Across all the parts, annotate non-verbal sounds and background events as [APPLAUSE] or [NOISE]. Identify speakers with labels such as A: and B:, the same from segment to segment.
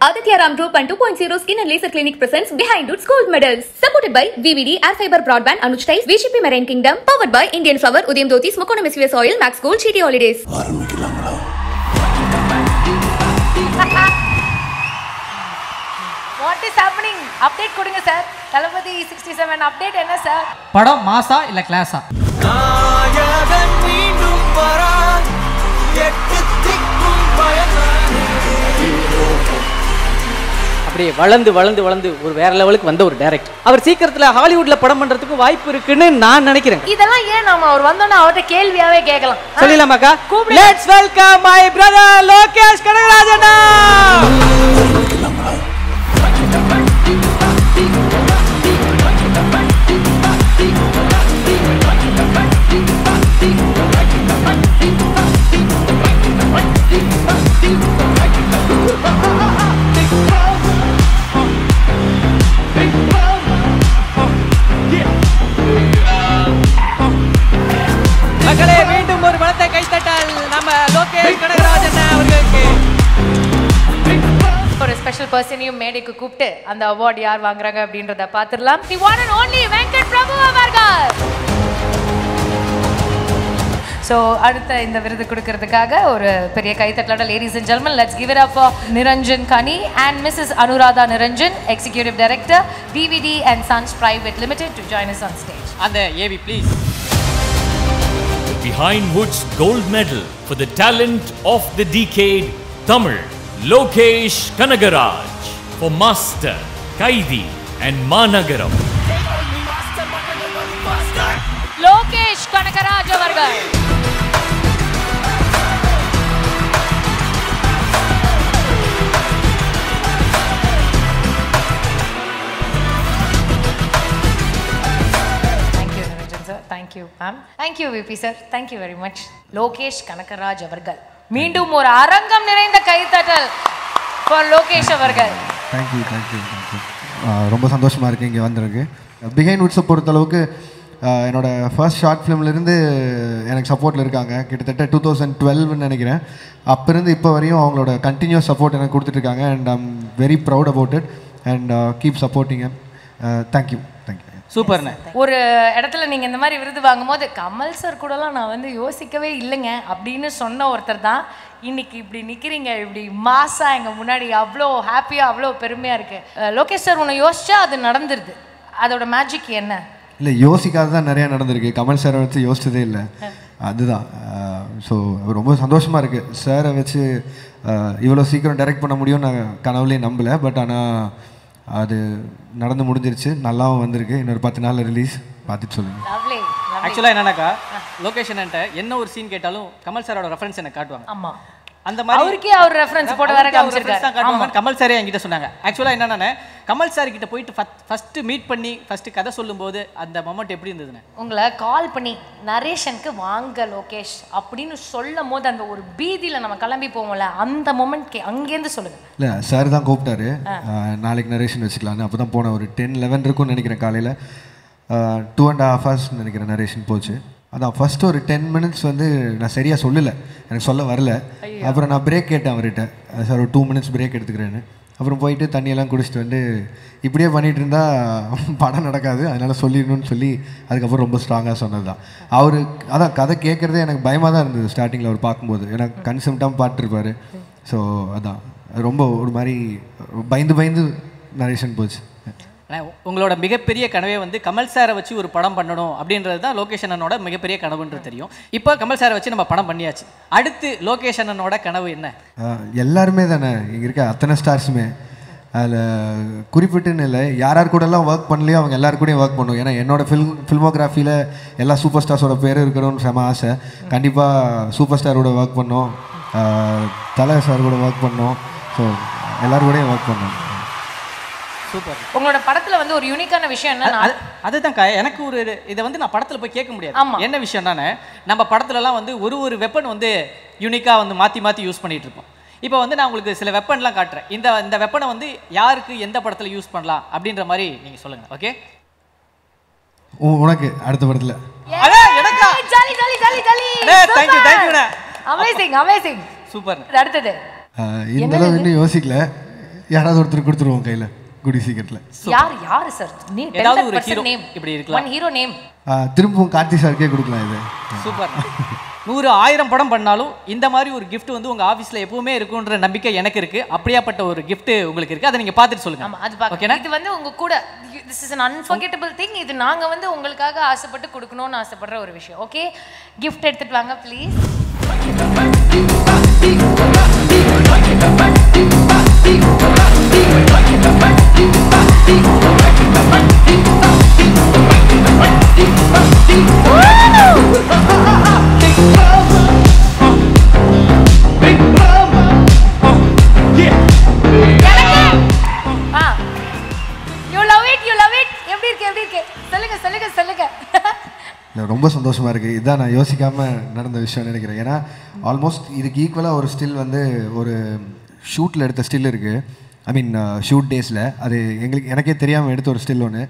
A: Aditya Ram Group and 2.0 Skin and Laser Clinic presents Behind Roots Gold Medals. Supported by VVD, Air Fiber Broadband, Anuj Ties, VGP Marine Kingdom. Powered by Indian Flower, Udayam Dhotis, Mukonam SVS Oil, Max Gold, GT Holidays.
B: ஆரம்பிக்கலாங்களா
C: what is happening update கொடுங்க sir Thalapathy sixty seven update என்ன sir
D: படம் மாசா இல்ல கிளாஸா
E: நாயகன் மீண்டும் வரா
F: அப்படியே வளர்ந்து வளர்ந்து வளர்ந்து ஒரு வேற லெவலுக்கு வந்த ஒரு டைரக்டர் அவர் சீக்கிரத்துல ஹாலிவுட்ல படம் பண்றதுக்கு வாய்ப்பு இருக்குன்னு நான் நினைக்கிறேன்
C: இதெல்லாம் ஏன் நாம அவர் வந்தோன்னே அவர்கிட்ட கேள்வியாவே கேட்கலாம்?
F: சொல்லலாமாக்கா. Let's welcome my brother Lokesh கனகராஜனா
C: பர்சனையும் மேடைக்கு கூப்பிட்டு அந்த அவார்ட் யார் வாங்குறாங்க அப்படின்றத பார்த்துடலாம். The one and only Venkat Prabhu அவர்கள். ஸோ அடுத்த இந்த விருது கொடுக்கறதுக்காக ஒரு பெரிய கைத்தட்டலோட ladies and ஜென்மன் let's give it up for Niranjan Kani and Mrs Anuradha Niranjan executive director PVT and sons private limited to join us on stage.
F: அந்த AV please
G: Behind Woods Gold Medal for the Talent of the Decade Tamil, Lokesh Kanagaraj for Master, Kaidi and Managaram.
C: Lokesh Kanagaraj avargal. Thank you, ma'am. Thank you, VP sir. Thank you very much. Lokesh Kanakaraj Avargal. மீண்டும் ஒரு அரங்கம் நிறைந்த கைத்தட்டல் லோகேஷ் அவர்கள்.
H: Thank you thank you thank you ரொம்ப சந்தோஷமாக இருக்குது இங்கே வந்திருக்கு. பிகைன் உட்ஸை பொறுத்தளவுக்கு என்னோட ஃபர்ஸ்ட் ஷார்ட் ஃபிலிம்லேருந்து எனக்கு சப்போர்ட்டில் இருக்காங்க. கிட்டத்தட்ட டூ தௌசண்ட் டுவெல்னு நினைக்கிறேன். அப்போருந்து இப்போ வரையும் அவங்களோட கண்டினியூஸ் சப்போர்ட் எனக்கு கொடுத்துட்ருக்காங்க and I'm very proud about it and keep supporting thank you
F: சூப்பர்ண்ணே
C: ஒரு இடத்துல நீங்க இந்த மாதிரி விருது வாங்கும்போது கமல் சார் கூடலாம் நான் வந்து யோசிக்கவே இல்லைங்க. அப்படின்னு சொன்ன ஒருத்தர் தான் இன்னைக்கு இப்படி நிக்கிறீங்க இப்படி மாசா எங்க முன்னாடி அவ்வளோ ஹாப்பியா அவ்வளோ பெருமையா இருக்கு. அஹ் லோகேஷ் சார் உன்னை யோசிச்சா அது நடந்துருது. அதோட மேஜிக் என்ன?
H: இல்லை யோசிக்காத தான் நிறையா நடந்திருக்கு. கமல் சாரை வச்சு யோசிச்சதே இல்லை. அதுதான். ஸோ ரொம்ப சந்தோஷமாக இருக்குது சாரை வச்சு இவ்வளோ சீக்கிரம் டைரக்ட் பண்ண முடியும்னு நான் கனவுலேயே நம்பலை. பட் ஆனால் அது நடந்து முடிஞ்சிருச்சு. நல்லாவும் வந்திருக்கு. இன்னொரு பத்து நாள் ரிலீஸ் பார்த்துட்டு சொல்லுங்கள்
F: ஆக்சுவலாக என்னன்னாக்கா என்கிட்ட என்ன ஒரு சீன் கேட்டாலும் கமல் சாரோட ரெஃபரன்ஸ் எனக்கு காட்டுவாங்க.
C: ஆமா.
F: அந்த மாதிரி
C: அவருக்கே அவர் ரெஃபரன்ஸ் போட்டு வேற காமிச்சிருக்காரு.
F: கமல் சாரே என்கிட்ட சொன்னாங்க. ஆக்சுவலாக என்னன்னா கமல் சார் கிட்ட போயிட்டு ஃபர்ஸ்ட் மீட் பண்ணி ஃபர்ஸ்ட் கதை சொல்லும்போது அந்த மொமெண்ட் எப்படி இருந்ததுன்னு.
C: உங்களை கால் பண்ணி நரேஷனுக்கு வாங்க லோகேஷ். அப்படின்னு சொல்லும் போது அந்த ஒரு பீதியில நம்ம கிளம்பி போவோம்ல அந்த மொமெண்ட் கே அங்கேருந்து சொல்லுங்க.
H: இல்லை சார் தான் கூப்பிட்டாரு. நாளைக்கு நரேஷன் வச்சுக்கலான்னு அப்போ தான் போனேன் ஒரு டென் லெவன் இருக்கும்னு நினைக்கிறேன் காலையில். டூ அண்ட் ஹாஃப் ஹவர்ஸ் நினைக்கிறேன் நரேஷன் போச்சு. அதான் ஃபர்ஸ்ட் ஒரு டென் மினிட்ஸ் வந்து நான் சரியாக சொல்லலை. எனக்கு சொல்ல வரல. அப்புறம் நான் பிரேக் கேட்டேன் அவர்கிட்ட. சார் ஒரு டூ மினிட்ஸ் பிரேக் எடுத்துக்கிறேன்னு. அப்புறம் போயிட்டு தண்ணியெல்லாம் குடிச்சிட்டு வந்து இப்படியே பண்ணிட்டு இருந்தா [LAUGHS] படம் நடக்காது. அதனால சொல்லிடணும்னு சொல்லி அதுக்கப்புறம் ரொம்ப ஸ்ட்ராங்காக சொன்னது தான் அவர் அதான் கதை கேட்குறதே எனக்கு பயமாக தான் இருந்தது ஸ்டார்டிங்கில் அவர் பார்க்கும்போது. ஏன்னா கன்செப்டாக பாட்டுருப்பாரு. ஸோ அதான். ரொம்ப ஒரு மாதிரி பயந்து பயந்து நரேஷன் போச்சு.
F: உங்களோட மிகப்பெரிய கனவே வந்து கமல் சாரை வச்சு ஒரு படம் பண்ணணும் அப்படின்றது தான் லோகேஷ் அண்ணனோட மிகப்பெரிய கனவுன்றது தெரியும். இப்போ கமல் சாரை வச்சு நம்ம படம் பண்ணியாச்சு. அடுத்து லோகேஷ் அண்ணனோட கனவு என்ன?
H: எல்லாருமே தானே இங்கே இருக்க அத்தனை ஸ்டார்ஸுமே. அதில் குறிப்பிட்டுன்னு இல்லை யார் யார் கூடலாம் ஒர்க் பண்ணலையோ அவங்க எல்லாரு கூடயும் ஒர்க் பண்ணும். ஏன்னா என்னோட ஃபில்ம் ஃபில்மோகிராஃபியில் எல்லா சூப்பர் ஸ்டார்ஸோட பேர் இருக்கணும்னு செம ஆசை. கண்டிப்பாக சூப்பர் ஸ்டாரோட ஒர்க் பண்ணோம். தலை சார் கூட ஒர்க் பண்ணோம். ஸோ எல்லாரு கூடயும் ஒர்க் பண்ணோம்.
F: சூப்பர்
C: உங்களோட படத்துல வந்து ஒரு யூனிக்கான விஷயம் என்னன்னா
F: அது அதுதான்க்கா எனக்கு ஒரு இதை வந்து நான் படத்தில் போய் கேட்க முடியாது. என்ன விஷயம்னானே நம்ம படத்துலலாம் வந்து ஒரு ஒரு வெப்பன் வந்து யூனிக்காக வந்து மாற்றி மாற்றி யூஸ் பண்ணிட்டு இருப்போம். இப்போ வந்து நான் உங்களுக்கு சில வெப்பன்லாம் காட்டுறேன். இந்த இந்த வெப்பனை வந்து யாருக்கு எந்த படத்தில் யூஸ் பண்ணலாம் அப்படின்ற மாதிரி நீங்கள் சொல்லுங்கள் ஓகே
H: உனக்கு அடுத்த படத்தில்.
C: அமேசிங் அமேசிங்
F: சூப்பர்
C: அடுத்தது.
H: இந்த அளவு இன்னும் யோசிக்கல. யாராவது ஒருத்தர் கொடுத்துருவோம் கையில். குடி சீக்கிரத்தில்.
C: யார் யார் சார் நீ
F: ஏதாவது ஒரு hero
C: நேம்
F: இப்படி இருக்கலாம்.
C: ஒன் ஹீரோ நேம்
H: திரும்பவும் கார்த்தி சாருக்கே கொடுக்கலாம் இது.
F: சூப்பர் நூறு ஆயிரம் படம் பண்ணாலும் இந்த மாதிரி ஒரு gift வந்து உங்க ஆபீஸ்ல எப்பவுமே இருக்குன்ற நம்பிக்கை எனக்கு இருக்கு. அப்படியாப்பட்ட ஒரு gift உங்களுக்கு இருக்கு. அதை நீங்க பார்த்துட்டு சொல்லுங்க.
C: அது
F: ஓகேனா
C: இது வந்து உங்க கூட this is an unforgettable thing இது நாங்க வந்து உங்களுக்காக ஆசைப்பட்டு கொடுக்கணும்னு ஆசைப்படுற ஒரு விஷயம். ஓகே கிஃப்ட் எடுத்துட்டு வாங்க ப்ளீஸ் ஆ யூ
H: ரொம்ப சந்தோஷமாக இருக்குது இதான் நான் யோசிக்காமல் நடந்த விஷயம்னு நினைக்கிறேன். ஏன்னா ஆல்மோஸ்ட் இதுக்கு ஈக்குவலாக ஒரு ஸ்டில் வந்து ஒரு ஷூட்டில் எடுத்த ஸ்டில் இருக்குது ஐ மீன் ஷூட் டேஸில் அது எங்களுக்கு எனக்கே தெரியாமல் எடுத்த ஒரு ஸ்டில் ஒன்று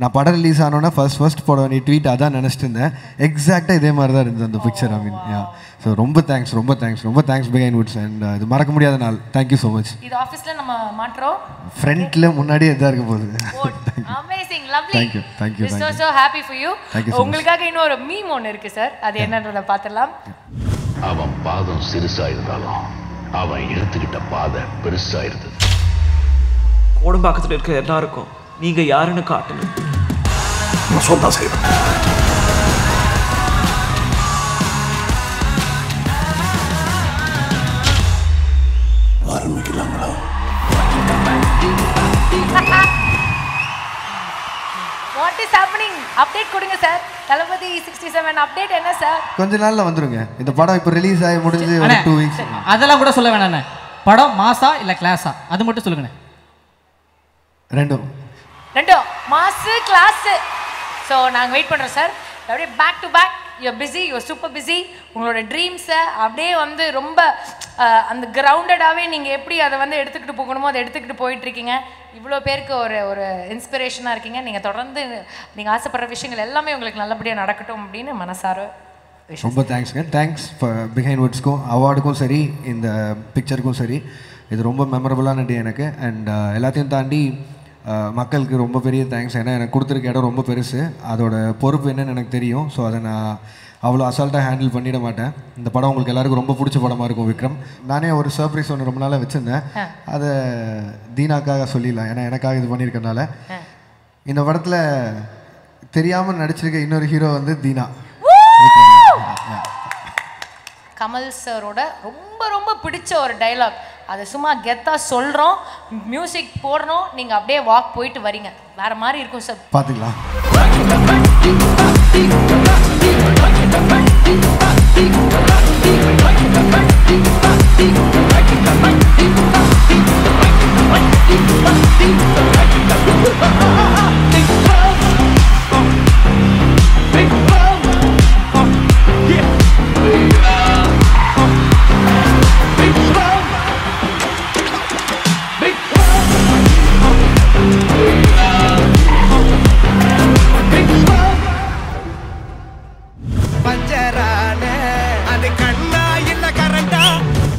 H: நான் படம் ரிலீஸ் ஆனோன்னா ஃபர்ஸ்ட் ஃபர்ஸ்ட் போட வேண்டிய ட்வீட் அதான் நினச்சிட்டு இருந்தேன் எக்ஸாக்டாக இதே மாதிரி தான் இருந்தது அந்த picture I mean ya so ரொம்ப தேங்க்ஸ் ரொம்ப தேங்க்ஸ் ரொம்ப தேங்க்ஸ் பிகைன் வுட்ஸ் அண்ட் இது மறக்க முடியாத நாள். தேங்க்யூ ஸோ மச்
C: இது ஆபீஸ்ல நம்ம மாட்றோம்
H: ஃப்ரண்ட்டில் முன்னாடியே இதாக இருக்க போகுது
C: amazing lovely
H: Thank you, thank you,
C: so. So happy
H: for you so much.
C: உங்களுக்காக இன்னொரு மீம் ஒன்னு இருக்கு சார் அது என்னன்றத பார்த்துடலாம்.
B: அவன் பாதம் சிறுசா இருந்தாலும் அவன் எடுத்துக்கிட்ட பாதை பெருசா இருந்தது.
E: கோடம்பாக்கத்தில் இருக்க எல்லாருக்கும் நீங்க யாருன்னு காட்டணும்.
B: நான் சொன்னா செய்வேன் ஆரம்பிக்கலாங்களா?
C: வாட் இஸ் ஹேப்பனிங் அப்டேட் கொடுங்க sir Thalapathy sixty seven update என்ன சார்
H: கொஞ்ச நாளில் வந்துருங்க. இந்த படம் இப்போ ரிலீஸ் ஆகி முடிஞ்சு ஒரு டூ வீக்ஸ்
D: அதெல்லாம் கூட சொல்ல வேணாண்ணே படம் மாசா இல்லை கிளாஸா அது மட்டும் சொல்லுங்கண்ணே.
H: ரெண்டும்.
C: ரெண்டும். மாசு கிளாஸு ஸோ நாங்கள் வெயிட் பண்ணுறோம் சார் அப்படியே back to back you're busy you super busy உங்களோட ட்ரீம்ஸை அப்படியே வந்து ரொம்ப அந்த கிரவுண்டடாகவே நீங்கள் எப்படி அதை வந்து எடுத்துக்கிட்டு போகணுமோ அதை எடுத்துக்கிட்டு போயிட்டுருக்கீங்க. இவ்வளோ பேருக்கு ஒரு ஒரு இன்ஸ்பிரேஷனாக இருக்கீங்க. நீங்கள் தொடர்ந்து நீங்கள் ஆசைப்படுற விஷயங்கள் எல்லாமே உங்களுக்கு நல்லபடியாக நடக்கட்டும் அப்படின்னு மனசார
H: ரொம்ப தேங்க்ஸ்ங்க தேங்க்ஸ் பிஹைண்ட் வுட்ஸ்க்கும் அவார்டுக்கும் சரி இந்த பிக்சருக்கும் சரி. இது ரொம்ப மெமரபுளான டே எனக்கு. அண்ட் எல்லாத்தையும் தாண்டி மக்களுக்கு ரொம்ப பெரிய தேங்க்ஸ் ஏன்னா எனக்கு கொடுத்துருக்க இடம் ரொம்ப பெருசு. அதோட பொறுப்பு என்னன்னு எனக்கு தெரியும். ஸோ அதை நான் அவ்வளோ அசால்ட்டாக ஹேண்டில் பண்ணிட மாட்டேன். இந்த படம் உங்களுக்கு எல்லாருக்கும் ரொம்ப பிடிச்ச படமாக இருக்கும் விக்ரம். நானே ஒரு சர்ப்ரைஸ் ஒன்று ரொம்ப நாளாக வச்சுருந்தேன். அதை தீனாக்காக சொல்லிடலாம். ஏன்னா எனக்காக இது பண்ணியிருக்கனால இந்த படத்தில் தெரியாமல் நடிச்சிருக்க இன்னொரு ஹீரோ வந்து தீனா.
C: கமல் சாரோட ரொம்ப ரொம்ப பிடிச்ச ஒரு டைலாக் அதை சும்மா கெத்தாக சொல்கிறோம் மியூசிக் போடுறோம் நீங்கள் அப்படியே வாக் போயிட்டு வரீங்க. வேற மாதிரி இருக்கும் சார்
H: பார்த்துக்கலாம்
E: பஞ்சரான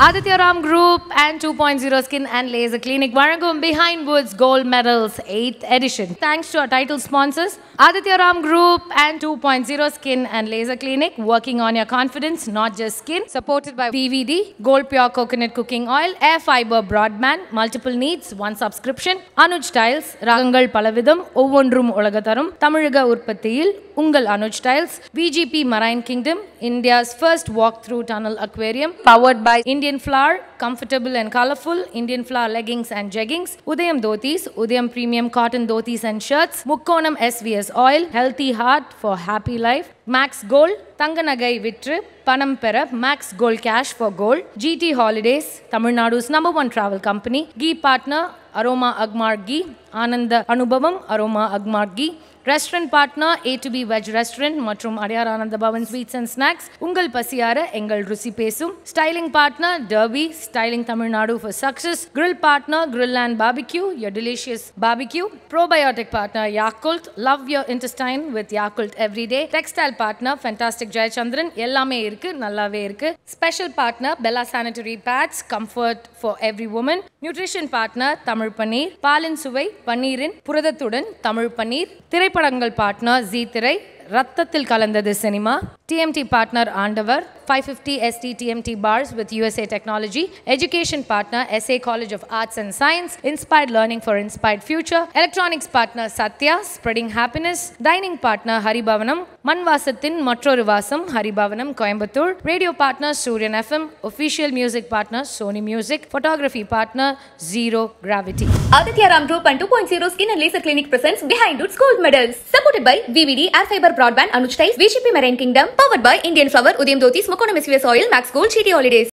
C: Aditya Ram Group and 2.0 Skin and Laser Clinic வழங்கும் Behind Woods Gold Medals 8th edition. Thanks to our title sponsors, Aditya Ram Group and 2.0 Skin and Laser Clinic, working on your confidence, not just skin. Supported by PVD, Gold Pure Coconut Cooking Oil, Air Fiber Broadband, multiple needs, one subscription, Anuj Tiles, ராகங்கள் பலவிதம் ஒவ்வொன்றும் உலகத்தரும் தமிழக உற்பத்தியில் உங்கள் Anuj tiles VGP marine kingdom India's first walk-through tunnel aquarium powered by Indian Flower flower comfortable and colourful Indian flower leggings and jeggings Udhayam dhotis Udhayam premium cotton dhotis and shirts Mukkonam SVS oil healthy heart for happy life Max Gold தங்க நகை விற்று பணம் பெற Max Gold cash for gold GT holidays Tamil Nadu's number one travel company key partner Aroma அக்மார்கி ஆனந்த அனுபவம் Aroma அக்மார்கி restaurant partner A to B veg restaurant மற்றும் அடையார் ஆனந்த Pawan sweets and snacks உங்கள் பசியார எங்கள் ருசி பேசும். Styling partner Derby Styling Tamil Nadu for success. Grill partner, Grill and Barbecue, your delicious barbecue. Probiotic partner, Yakult. Love your intestine with Yakult every day. Textile partner, Fantastic Jayachandran. எல்லாமே இருக்கு நல்லாவே இருக்கு special partner Bella sanitary pads comfort for every woman nutrition partner Tamil paneer பாலின் சுவை பன்னீரின் புரதத்துடன் தமிழ் பன்னீர் திரைப்படங்கள் partner G திரை ரத்தத்தில் கலந்தது சினிமா டிஎம்டி பார்ட்னர் ஆண்டவர் 550 STTMT bars with USA Technology, education partner SA College of Arts and Science, Inspired Learning for Inspired Future, electronics partner Satya, Spreading Happiness, dining partner Haribhavanam, Manvasathin Matrorivasam, Haribhavanam, Coimbatore, radio partner Suryan FM, official music partner Sony Music, photography partner Zero Gravity.
A: Aditya Ram and 2.0 Skin and Laser Clinic presents Behind Roots Gold Medals. Supported by VVD, Air Fiber Broadband, Anuj VCP Marine Kingdom, powered by Indian Flower, Udyam Smoke. Mukonam Oil, Max Gold, GT Holidays.